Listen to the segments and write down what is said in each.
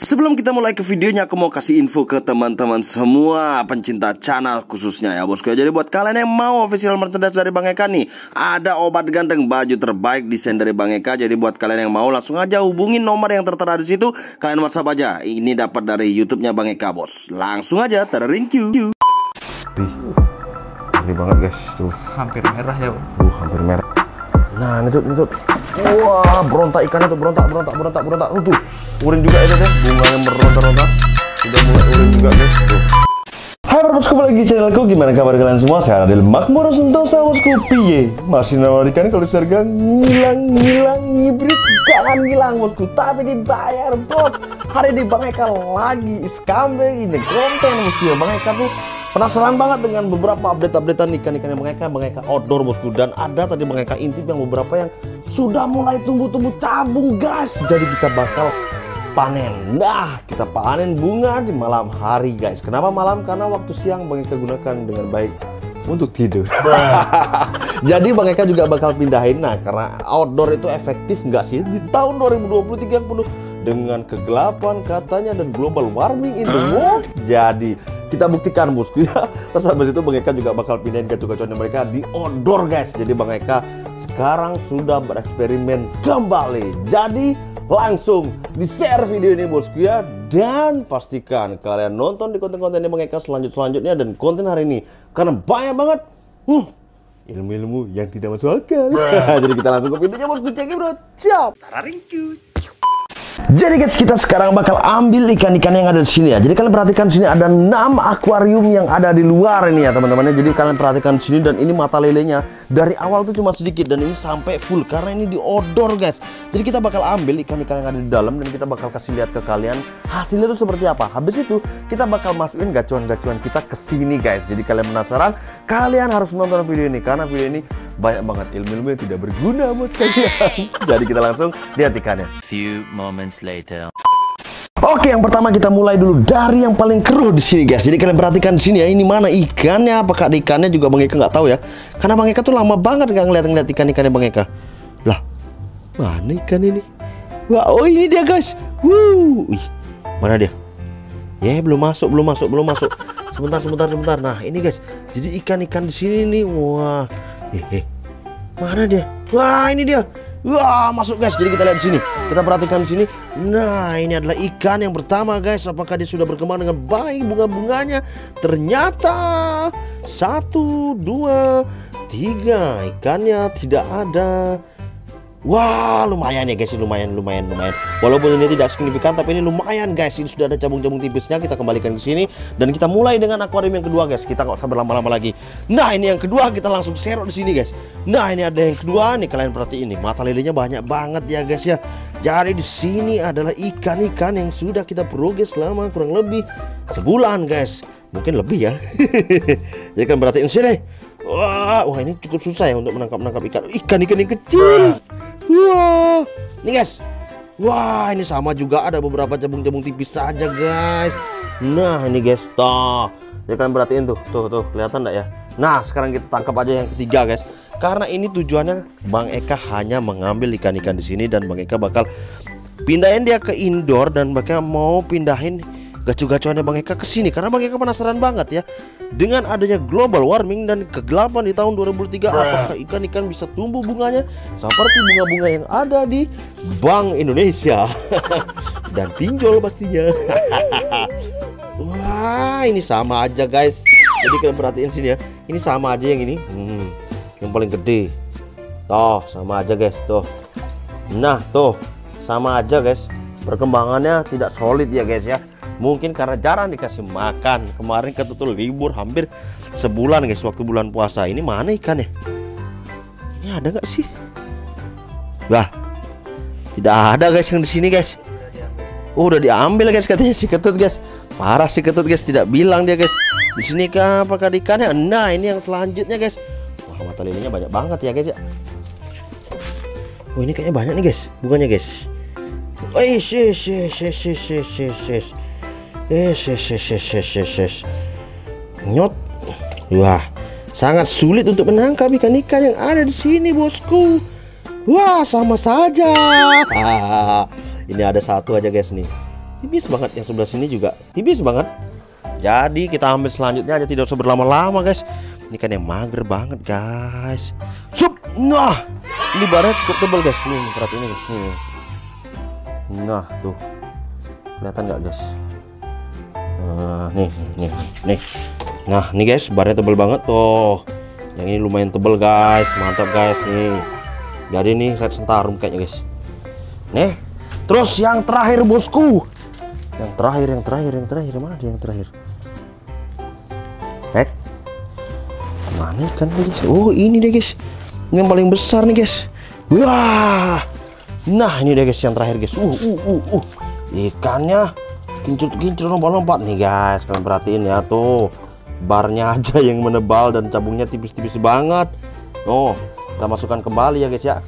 Sebelum kita mulai ke videonya aku mau kasih info ke teman-teman semua pencinta channel khususnya ya bosku Jadi buat kalian yang mau official merchandise dari Bang Eka nih Ada obat ganteng baju terbaik desain dari Bang Eka. Jadi buat kalian yang mau langsung aja hubungin nomor yang tertera di situ. Kalian whatsapp aja Ini dapat dari YouTube-nya Bang Eka bos. Langsung aja thank you. Ini banget guys tuh. Hampir merah ya Uh hampir merah. Nah ini tuh ini tuh Wah berontak ikannya tuh berontak berontak berontak berontak. Uh, tuh urin juga itu deh bunga yang berontak-rontak. Sudah mulai urin juga guys tuh. Hai bosku lagi channelku. Gimana kabar kalian semua? Saya Adil Makmur Sentosa bosku. Piye? Masih nawarikan kalau harga ngilang ngilang ngibrit. Jangan ngilang bosku. Tapi dibayar bos hari ini Bang Eka lagi iskambe ini konten bosku ya. Bang Eka tuh Penasaran banget dengan beberapa update-updatean ikan-ikan yang Bang Eka, Bang Eka outdoor bosku. Dan ada tadi Bang Eka intip yang beberapa yang sudah mulai tumbuh-tumbuh cabung guys. Jadi kita bakal panen. Nah kita panen bunga di malam hari guys. Kenapa malam? Karena waktu siang Bang Eka gunakan dengan baik untuk tidur. Jadi Bang juga bakal pindahin. Nah karena outdoor itu efektif nggak sih? Di tahun 2023 yang penuh dengan kegelapan katanya dan global warming in the world. Jadi kita buktikan bosku ya. Terus habis itu Bang Eka juga bakal pindahin gacu-gacuan mereka di outdoor guys. Jadi Bang Eka sekarang sudah bereksperimen kembali. Jadi langsung di share video ini bosku ya dan pastikan kalian nonton di konten-konten Bang Eka selanjut selanjutnya dan konten hari ini karena banyak banget hmm, ilmu-ilmu yang tidak masuk akal. Jadi kita langsung ke videonya bosku cek bro. Siap. Tararingku. Jadi guys kita sekarang bakal ambil ikan-ikan yang ada di sini ya. Jadi kalian perhatikan sini ada 6 akuarium yang ada di luar ini ya teman-teman. Jadi kalian perhatikan sini dan ini mata lelenya dari awal tuh cuma sedikit dan ini sampai full karena ini di outdoor guys. Jadi kita bakal ambil ikan-ikan yang ada di dalam dan kita bakal kasih lihat ke kalian hasilnya tuh seperti apa. Habis itu kita bakal masukin gacuan-gacuan kita ke sini guys. Jadi kalian penasaran, kalian harus nonton video ini karena video ini banyak banget ilmu-ilmu yang tidak berguna buat kalian. Jadi kita langsung lihat ikannya. Few moments later. Oke, yang pertama kita mulai dulu dari yang paling keruh di sini, guys. Jadi kalian perhatikan di sini ya, ini mana ikannya? Apakah ada ikannya juga Bang Eka nggak tahu ya? Karena Bang Eka tuh lama banget nggak ngeliat-ngeliat ikan-ikannya Bang Eka. Lah, mana ikan ini? Wah, oh ini dia guys. Wuh, Wih, mana dia? Ya, belum masuk, belum masuk, belum masuk. Sebentar, sebentar, sebentar. Nah, ini guys. Jadi ikan-ikan di sini nih, wah. Eh, eh. Mana dia? Wah, ini dia. Wah, masuk guys. Jadi kita lihat di sini. Kita perhatikan di sini. Nah, ini adalah ikan yang pertama guys. Apakah dia sudah berkembang dengan baik bunga-bunganya? Ternyata satu, dua, tiga ikannya tidak ada. Wah, lumayan ya guys, lumayan, lumayan, lumayan. Walaupun ini tidak signifikan, tapi ini lumayan guys. Ini sudah ada cabung-cabung tipisnya. Kita kembalikan ke sini dan kita mulai dengan akuarium yang kedua guys. Kita nggak usah berlama-lama lagi. Nah, ini yang kedua kita langsung serok di sini guys. Nah, ini ada yang kedua nih kalian perhatiin ini. Mata lelenya banyak banget ya guys ya. Jadi di sini adalah ikan-ikan yang sudah kita progres selama kurang lebih sebulan guys. Mungkin lebih ya. Jadi kan perhatiin sini. Wah, wah ini cukup susah ya untuk menangkap-menangkap ikan. Ikan-ikan yang kecil. Wah, nih guys. Wah, ini sama juga ada beberapa cabung-cabung tipis saja, guys. Nah, ini guys, toh. Ya kan perhatiin tuh, tuh, tuh, kelihatan enggak ya? Nah, sekarang kita tangkap aja yang ketiga, guys. Karena ini tujuannya Bang Eka hanya mengambil ikan-ikan di sini dan Bang Eka bakal pindahin dia ke indoor dan bakal mau pindahin gacu-gacuannya Bang Eka ke sini karena Bang Eka penasaran banget ya. Dengan adanya global warming dan kegelapan di tahun 2003 apakah ikan-ikan bisa tumbuh bunganya seperti bunga-bunga yang ada di Bank Indonesia? Dan pinjol pastinya. Wah ini sama aja guys. Jadi kalian perhatiin sini ya. Ini sama aja yang ini. Hmm, yang paling gede. Toh sama aja guys. Tuh nah tuh sama aja guys. Perkembangannya tidak solid ya guys ya mungkin karena jarang dikasih makan. Kemarin ketutul libur hampir sebulan guys waktu bulan puasa. Ini mana ikannya ini ada nggak sih? Wah tidak ada guys yang di sini guys. Oh, udah diambil guys katanya si ketut guys. Parah si ketut guys tidak bilang dia guys. Di sini kah apakah ikannya? Nah ini yang selanjutnya guys. Wah mata lilinya banyak banget ya guys ya. Oh ini kayaknya banyak nih guys bunganya guys? Sih, sih, sih, sih, sih, sih, sih. Eh, sih, sih, sih, sih, sih, sih. Nyot. Wah, sangat sulit untuk menangkap ikan-ikan yang ada di sini, bosku. Wah, sama saja. Ini ada satu aja, guys nih. tipis banget yang sebelah sini juga tipis banget jadi kita ambil selanjutnya aja tidak usah berlama-lama guys ini kan yang mager banget guys sup nah ini baret cukup tebal guys nih perhatiin guys nih nah tuh kelihatan nggak guys nah nih nih nih nah ini guys barnya tebel banget tuh. Yang ini lumayan tebel guys. Mantap guys nih. Jadi nih red sentarum kayaknya guys. Nih terus yang terakhir bosku. Yang terakhir yang terakhir yang terakhir. Mana dia yang terakhir? Hek. Mana ikan guys? Oh ini deh guys. Yang paling besar nih guys. Wah. Nah ini deh guys yang terakhir guys. Uh uh uh, uh. ikannya kincur-kincur lompat-lompat. Nih guys kalian perhatiin ya tuh. Barnya aja yang menebal dan cabungnya tipis-tipis banget. Oh kita masukkan kembali ya guys ya.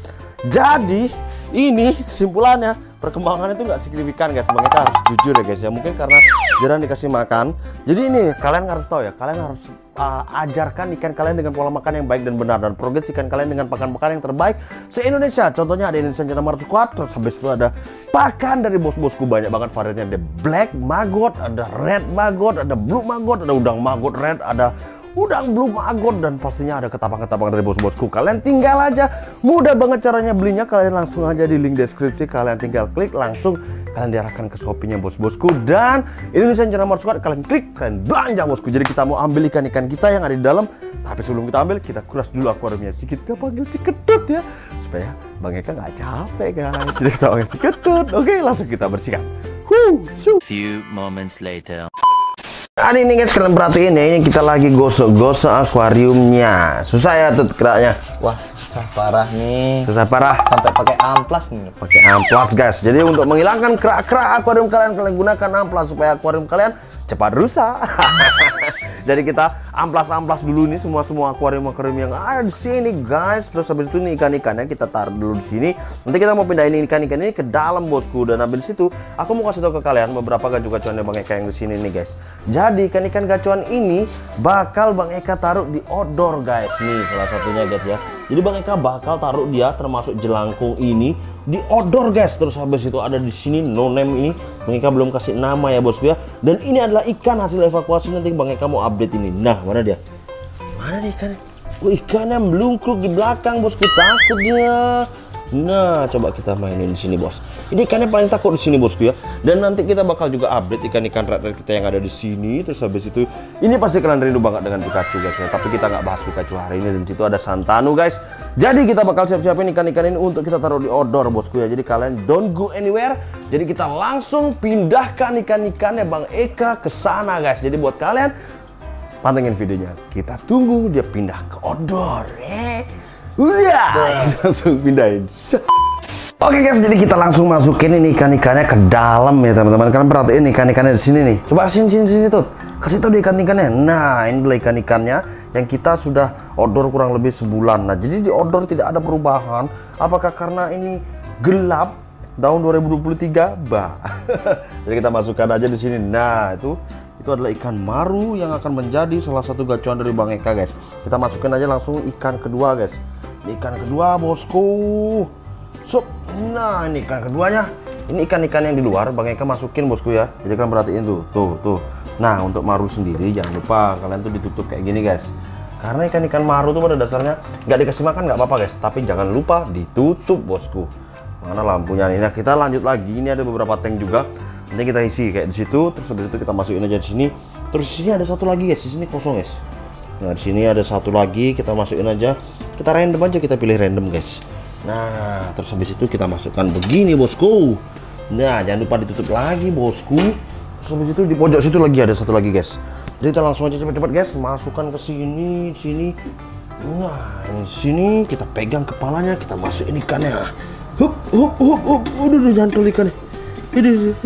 Jadi ini kesimpulannya perkembangannya itu nggak signifikan guys. Bang kita harus jujur ya guys ya. Mungkin karena jarang dikasih makan. Jadi ini kalian harus tahu ya kalian harus uh, ajarkan ikan kalian dengan pola makan yang baik dan benar dan progres ikan kalian dengan pakan pakan yang terbaik se Indonesia contohnya ada Indonesia Jenamar Squad terus habis itu ada pakan dari bos-bosku. Banyak banget variannya. Ada black maggot ada red maggot ada blue maggot ada udang maggot red ada udang belum maggot dan pastinya ada ketapang-ketapang dari bos-bosku. Kalian tinggal aja. Mudah banget caranya belinya. Kalian langsung aja di link deskripsi. Kalian tinggal klik langsung. Kalian diarahkan ke shopee-nya bos-bosku. Dan Indonesia Channel Suka kalian klik kalian belanja bosku. Jadi kita mau ambil ikan-ikan kita yang ada di dalam. Tapi sebelum kita ambil kita kuras dulu akuariumnya. Sedikit kita panggil si kedut ya. Supaya Bang Eka nggak capek guys. Jadi kita panggil si kedut oke langsung kita bersihkan. Huh, Few moments later. Nah ini guys kalian perhatiin ya ini kita lagi gosok-gosok akuariumnya. Susah ya tuh geraknya. Wah, susah parah nih. susah parah. Sampai pakai amplas nih. pakai amplas guys. Jadi untuk menghilangkan kerak-kerak akuarium kalian kalian gunakan amplas supaya akuarium kalian cepat rusak jadi kita amplas-amplas dulu nih semua semua akuarium akuarium yang ada di sini guys. Terus habis itu nih ikan-ikannya kita taruh dulu di sini. Nanti kita mau pindahin ikan-ikan ini ke dalam bosku. Dan habis itu aku mau kasih tahu ke kalian beberapa gacuan yang bang Eka yang di sini nih guys. Jadi ikan-ikan gacuan ini bakal bang Eka taruh di outdoor guys. Nih salah satunya guys ya jadi bang Eka bakal taruh dia termasuk jelangkung ini di outdoor guys. Terus habis itu ada di sini no name ini. Bang Eka belum kasih nama ya bosku ya. Dan ini adalah ikan hasil evakuasi nanti bang Eka mau update ini. Nah mana dia? Mana dia ikannya? Oh ikannya melungkruk di belakang bosku. Takut dia Nah, coba kita mainin di sini, Bos. Ini ikannya paling takut di sini, Bosku ya. Dan nanti kita bakal juga update ikan-ikan red kita yang ada di sini. Terus habis itu, ini pasti kalian rindu banget dengan Pikachu, guys ya. Tapi kita nggak bahas Pikachu hari ini dan situ ada Santanu, guys. Jadi kita bakal siap-siapin ikan-ikan ini untuk kita taruh di outdoor, Bosku ya. Jadi kalian don't go anywhere. Jadi kita langsung pindahkan ikan-ikannya Bang Eka ke sana, guys. Jadi buat kalian pantengin videonya. Kita tunggu dia pindah ke outdoor. Eh. Udah, langsung pindahin. Oke guys, jadi kita langsung masukin ini ikan-ikannya ke dalam ya teman-teman. Kalian perhatiin ikan-ikannya di sini nih. Coba sini sini sini tuh. Kasih tahu deh ikan-ikannya. Nah, ini adalah ikan-ikannya yang kita sudah outdoor kurang lebih sebulan. Nah, jadi di outdoor tidak ada perubahan. Apakah karena ini gelap tahun 2023? Bah. jadi kita masukkan aja di sini. Nah, itu itu adalah ikan maru yang akan menjadi salah satu gacuan dari Bang Eka guys. Kita masukkan aja langsung ikan kedua guys. Ini ikan kedua bosku. Sup. Nah ini ikan keduanya. Ini ikan-ikan yang di luar Bang Eka masukin bosku ya. Jadi kalian perhatiin tuh, tuh, tuh. Nah untuk maru sendiri jangan lupa kalian tuh ditutup kayak gini guys. Karena ikan-ikan maru tuh pada dasarnya nggak dikasih makan nggak apa-apa guys. Tapi jangan lupa ditutup bosku. Mana lampunya ini? Nah kita lanjut lagi. Ini ada beberapa tank juga. Nanti kita isi kayak di situ. Terus habis itu kita masukin aja di sini. Terus di sini ada satu lagi guys. Di sini kosong guys. Nah di sini ada satu lagi. Kita masukin aja kita random aja kita pilih random guys. Nah terus habis itu kita masukkan begini bosku. Nah jangan lupa ditutup lagi bosku. Terus habis itu di pojok situ lagi ada satu lagi guys. Jadi kita langsung aja cepet-cepet guys. Masukkan ke sini sini. Nah ini sini kita pegang kepalanya kita masukin ikannya. Hup hup hup hup. Udah udah nyantol ikannya. Ini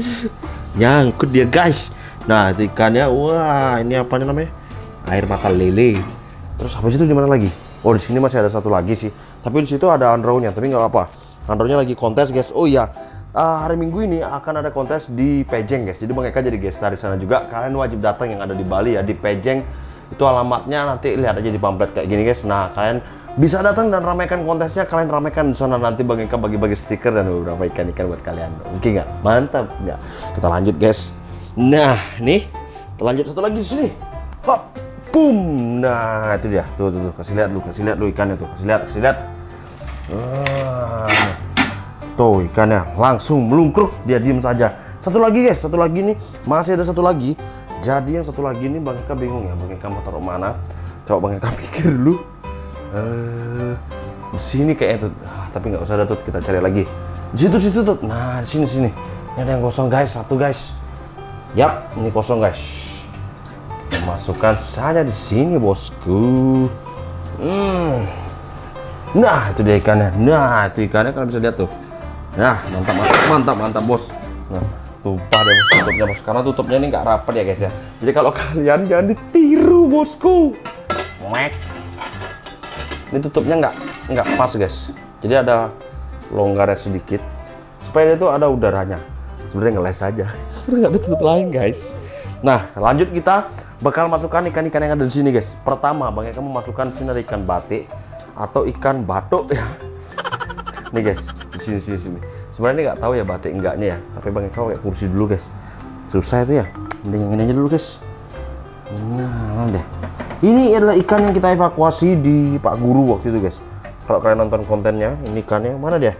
nyangkut dia guys. Nah ikannya. Wah ini apa namanya? Air mata lele. Terus habis itu di mana lagi Oh di sini masih ada satu lagi sih. Tapi di situ ada andronya, tapi nggak apa. Andronya lagi kontes guys. Oh iya, uh, hari Minggu ini akan ada kontes di Pejeng guys. Jadi Bang Eka jadi guest dari sana juga. Kalian wajib datang yang ada di Bali ya di Pejeng. Itu alamatnya nanti lihat aja di pamflet kayak gini guys. Nah kalian bisa datang dan ramaikan kontesnya kalian ramaikan di sana nanti Bang Eka bagi-bagi stiker dan beberapa ikan-ikan buat kalian oke nggak mantap nggak kita lanjut guys nah nih kita lanjut satu lagi di sini hop boom nah itu dia. Tuh tuh, tuh. kasih lihat lu kasih lihat lu ikannya tuh. Kasih lihat kasih lihat. Ah, tuh ikannya langsung melungkruk. Dia diem saja. Satu lagi guys. Satu lagi nih. Masih ada satu lagi. Jadi yang satu lagi nih Bang Eka bingung ya. Bang Eka mau taruh mana? Coba Bang Eka pikir dulu. Eh di sini kayaknya tuh. Ah, tapi nggak usah ada tuh kita cari lagi. Di situ situ tuh nah di sini sini. Ini ada yang kosong guys. Satu guys. Yap ini kosong guys masukkan saja di sini bosku hmm Nah, itu dia ikannya. Nah, itu ikannya kalian bisa lihat tuh. Nah, mantap, mantap, mantap, mantap, bos. Nah, tumpah deh bos tutupnya bos. Karena tutupnya ini nggak rapat ya guys ya. Jadi kalau kalian jangan ditiru bosku. Mek. Ini tutupnya nggak nggak pas guys. Jadi ada longgarnya sedikit. Supaya itu ada udaranya. Sebenarnya ngeles aja. Terus nggak ditutup lain guys. Nah, lanjut kita bakal masukkan ikan-ikan yang ada di sini guys. Pertama, Bang Eka memasukkan sini ada ikan batik atau ikan batuk ya. Nih guys di sini sini sini. Sebenarnya ini nggak tahu ya batik enggaknya ya tapi bang Eka kayak kursi dulu guys. Susah itu ya. Mending yang ini aja dulu guys. Nah deh. Ini adalah ikan yang kita evakuasi di Pak Guru waktu itu guys. Kalau kalian nonton kontennya ini ikannya mana dia?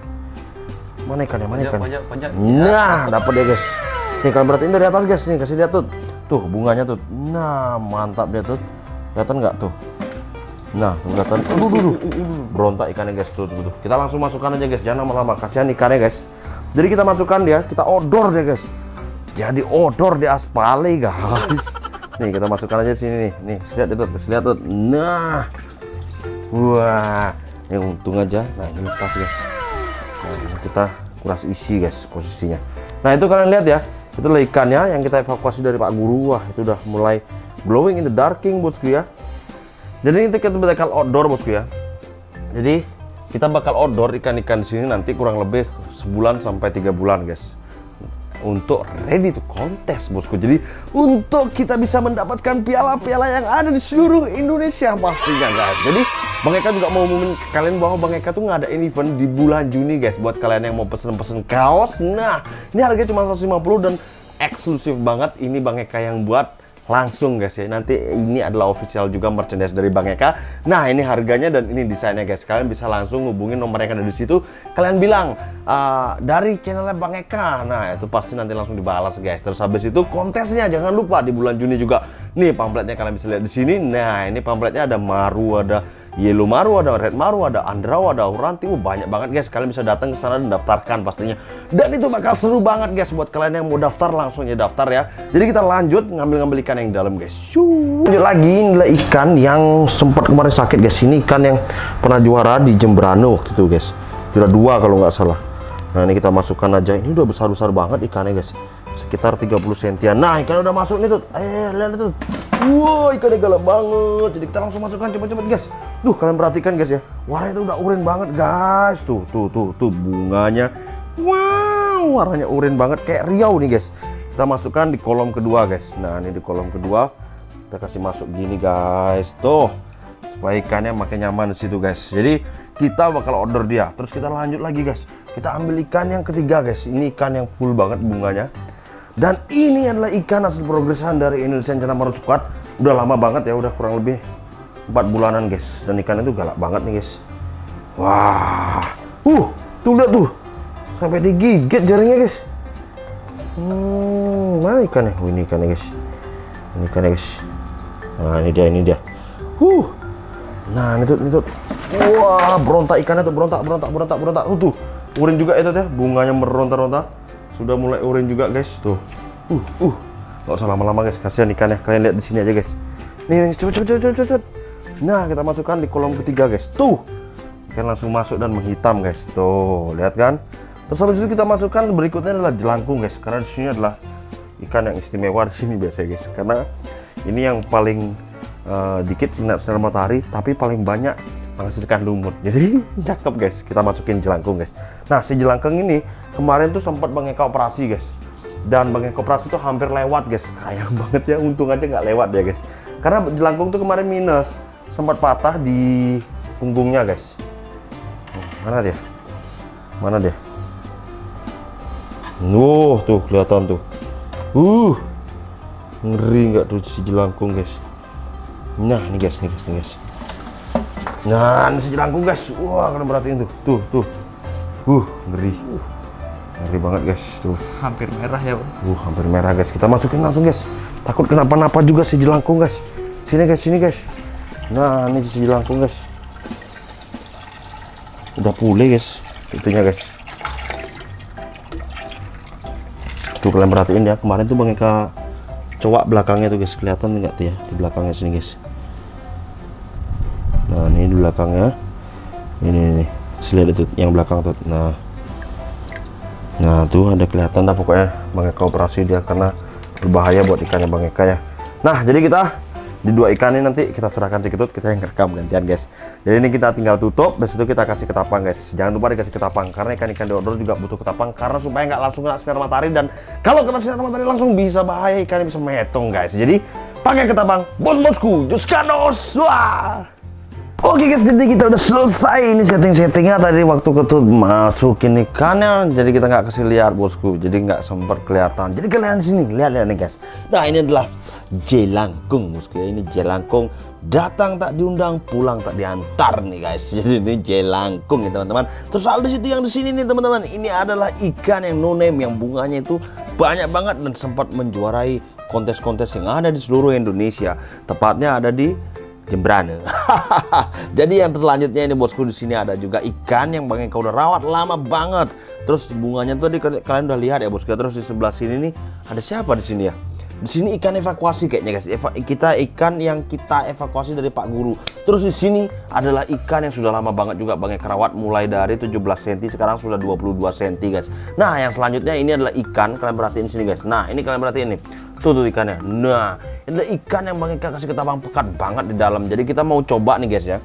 Mana ikannya mana ikan nah dapat dia guys. Nih kalian berarti ini dari atas guys. Nih kasih lihat tuh tuh bunganya tuh nah mantap dia tuh kelihatan nggak tuh Nah, kelihatan. Aduh, aduh, berontak ikannya guys. Tuh, tuh, tuh. Kita langsung masukkan aja guys. Jangan lama-lama. Kasihan ikannya guys. Jadi kita masukkan dia, kita odor dia guys. Jadi odor di aspale guys. Nih kita masukkan aja di sini nih. Nih, lihat itu, lihat tuh. Nah, wah, ini untung aja. Nah ini pas guys. Nah, kita kuras isi guys posisinya. Nah itu kalian lihat ya. Itu ikannya yang kita evakuasi dari Pak Guru. Wah itu udah mulai glowing in the darking bosku ya jadi ini kita bakal outdoor bosku ya. Jadi kita bakal outdoor ikan-ikan di sini nanti kurang lebih sebulan sampai tiga bulan guys untuk ready to contest bosku. Jadi untuk kita bisa mendapatkan piala-piala yang ada di seluruh Indonesia pastinya guys. Jadi Bang Eka juga mau ngumumin kalian bahwa Bang Eka tuh ngadain event di bulan Juni guys buat kalian yang mau pesen-pesen kaos. Nah ini harganya cuma 150 dan eksklusif banget. Ini Bang Eka yang buat langsung guys ya. Nanti ini adalah official juga merchandise dari Bang Eka. Nah ini harganya dan ini desainnya guys. Kalian bisa langsung hubungin nomor yang ada di situ. Kalian bilang uh, dari channelnya Bang Eka. Nah itu pasti nanti langsung dibalas guys. Terus habis itu kontesnya jangan lupa di bulan Juni juga. Nih pamfletnya kalian bisa lihat di sini. Nah ini pamfletnya ada maru ada Yellow Maru, ada Red Maru, ada Andrau, ada Uranti. Uh, banyak banget guys. Kalian bisa datang ke sana dan daftarkan pastinya. Dan itu bakal seru banget guys buat kalian yang mau daftar langsung aja daftar ya. Jadi kita lanjut ngambil-ngambil ikan yang dalam guys. Shoo. Lanjut lagi inilah ikan yang sempat kemarin sakit guys. Ini ikan yang pernah juara di Jembrano waktu itu guys. Juara dua kalau nggak salah. Nah ini kita masukkan aja. Ini udah besar-besar banget ikannya guys. Sekitar 30 sentian. Nah ikan udah masuk nih tuh. Eh lihat itu. Wow ikannya galak banget. Jadi kita langsung masukkan cepet-cepet guys. Duh, kalian perhatikan guys ya. Warnanya itu udah urin banget, guys. Tuh, tuh, tuh, tuh bunganya. Wow, warnanya urin banget kayak riau nih, guys. Kita masukkan di kolom kedua, guys. Nah, ini di kolom kedua kita kasih masuk gini, guys. Tuh. Supaya ikannya makin nyaman di situ, guys. Jadi, kita bakal order dia. Terus kita lanjut lagi, guys. Kita ambil ikan yang ketiga, guys. Ini ikan yang full banget bunganya. Dan ini adalah ikan hasil progresan dari Indonesian Channel Maru Squad. Udah lama banget ya, udah kurang lebih 4 bulanan guys. Dan ikan itu galak banget nih guys. Wah. Uh tuh lihat tuh. Sampai digigit jaringnya guys. Hmm, mana ikannya? Oh ini ikannya guys. Ini ikannya guys. Nah ini dia ini dia. Uh nah ini tuh ini tuh. Wah berontak ikannya tuh. Berontak berontak berontak berontak. Tuh tuh. Urin juga itu deh bunganya meronta-ronta sudah mulai urin juga guys tuh uh uh nggak usah lama-lama guys kasihan ikannya kalian lihat di sini aja guys nih, nih cepet cepet cepet cepet Nah, kita masukkan di kolom ketiga, guys. Tuh. Ikan langsung masuk dan menghitam, guys. Tuh, lihat kan? Terus habis itu kita masukkan berikutnya adalah jelangkung, guys. Karena di sini adalah ikan yang istimewa di sini biasanya, guys. Karena ini yang paling uh, dikit sinar sinar matahari, tapi paling banyak menghasilkan lumut. Jadi cakep, guys. Kita masukin jelangkung, guys. Nah, si jelangkung ini kemarin tuh sempat Bang operasi, guys. Dan Bang operasi tuh hampir lewat, guys. Sayang banget ya, untung aja nggak lewat ya, guys. Karena jelangkung tuh kemarin minus sempat patah di punggungnya guys mana dia mana dia Nuh, tuh kelihatan tuh. Uh, ngeri nggak tuh si jelangkung guys. Nah, ini guys, nih guys, nih guys. Nah, ini si jelangkung guys. Wah, kalian perhatiin tuh, tuh, tuh. Uh, ngeri. Ngeri banget guys, tuh. Hampir merah ya, Bang. Uh, hampir merah guys. Kita masukin langsung guys. Takut kenapa-napa juga si jelangkung guys. Sini guys, sini guys. Nah, ini si jelangkung guys. Udah pulih guys, itunya guys. Tuh kalian perhatiin ya, kemarin tuh Bang Eka cowok belakangnya tuh guys, kelihatan nggak tuh ya di belakangnya sini guys. Nah, ini di belakangnya. Ini nih, lihat itu yang belakang tuh. Nah, Nah tuh ada kelihatan dah pokoknya Bang Eka operasi dia karena berbahaya buat ikannya Bang Eka ya. Nah jadi kita di dua ikan ini nanti kita serahkan ciketut kita yang rekam gantian guys. Jadi ini kita tinggal tutup, habis itu kita kasih ketapang guys. Jangan lupa dikasih ketapang karena ikan-ikan di outdoor juga butuh ketapang karena supaya nggak langsung kena sinar matahari dan kalau kena sinar matahari langsung bisa bahaya ikannya bisa metong guys. Jadi pakai ketapang, bos-bosku, Juskanos, wah. Oke guys, jadi kita udah selesai ini setting-settingnya tadi waktu ketut masukin ikannya, jadi kita nggak kasih lihat bosku, jadi nggak sempat kelihatan. Jadi kalian sini lihat-lihat nih guys. Nah ini adalah jelangkung bosku, ini jelangkung datang tak diundang, pulang tak diantar nih guys. Jadi ini jelangkung ya teman-teman. Terus di situ yang di sini nih teman-teman, ini adalah ikan yang no name yang bunganya itu banyak banget dan sempat menjuarai kontes-kontes yang ada di seluruh Indonesia. Tepatnya ada di Jembrane. Jadi yang terlanjutnya ini bosku di sini ada juga ikan yang Bang Eka udah rawat lama banget. Terus bunganya tuh di, kalian udah lihat ya bosku. Terus di sebelah sini nih ada siapa di sini ya? Di sini ikan evakuasi kayaknya guys. Eva, kita ikan yang kita evakuasi dari Pak Guru. Terus di sini adalah ikan yang sudah lama banget juga Bang Eka rawat mulai dari 17 cm sekarang sudah 22 cm guys. Nah, yang selanjutnya ini adalah ikan kalian perhatiin sini guys. Nah, ini kalian perhatiin nih. Tuh tuh ikannya. Nah, ini adalah ikan yang Bang kasih ketapang pekat banget di dalam. Jadi kita mau coba nih guys ya.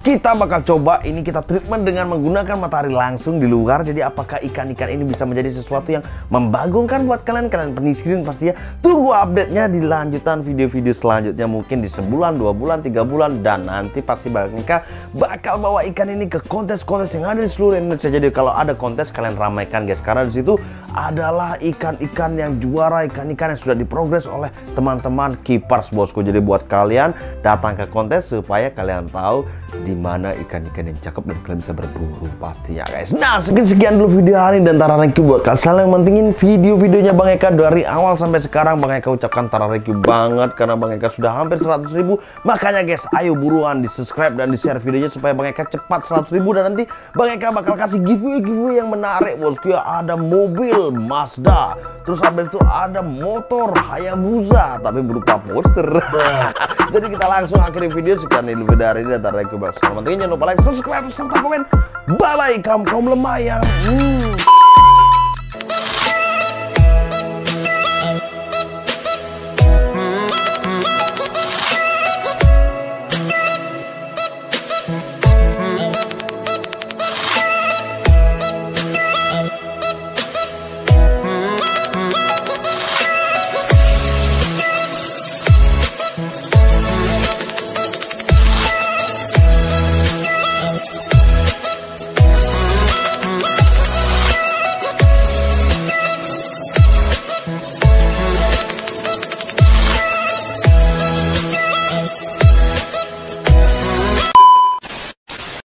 Kita bakal coba ini kita treatment dengan menggunakan matahari langsung di luar. Jadi apakah ikan-ikan ini bisa menjadi sesuatu yang membagongkan buat kalian? Kalian peniskin pastinya. Tunggu update-nya di lanjutan video-video selanjutnya. Mungkin di sebulan, dua bulan, tiga bulan. Dan nanti pasti Bangka bakal bawa ikan ini ke kontes-kontes yang ada di seluruh Indonesia. Jadi kalau ada kontes kalian ramaikan guys. Karena di situ adalah ikan-ikan yang juara, ikan-ikan yang sudah diprogres oleh teman-teman keepers bosku. Jadi buat kalian datang ke kontes supaya kalian tahu mana ikan-ikan yang cakep dan kalian bisa berburu. Pastinya guys. Nah sekian sekian dulu video hari dan Tara Thank you buat kalian. Yang mentingin video-videonya Bang Eka dari awal sampai sekarang. Bang Eka ucapkan Tara Thank you banget karena Bang Eka sudah hampir 100 ribu. Makanya guys ayo buruan di subscribe dan di share videonya supaya Bang Eka cepat 100 ribu. Dan nanti Bang Eka bakal kasih giveaway-giveaway yang menarik bosku ya ada mobil Mazda. Terus habis itu ada motor Hayabusa. Tapi berupa poster. Jadi kita langsung akhiri video. Sekian dulu video hari ini dan Tara Selamat tinggal jangan lupa like, subscribe, serta komen. Bye bye kaum kaum lemah yang hmm,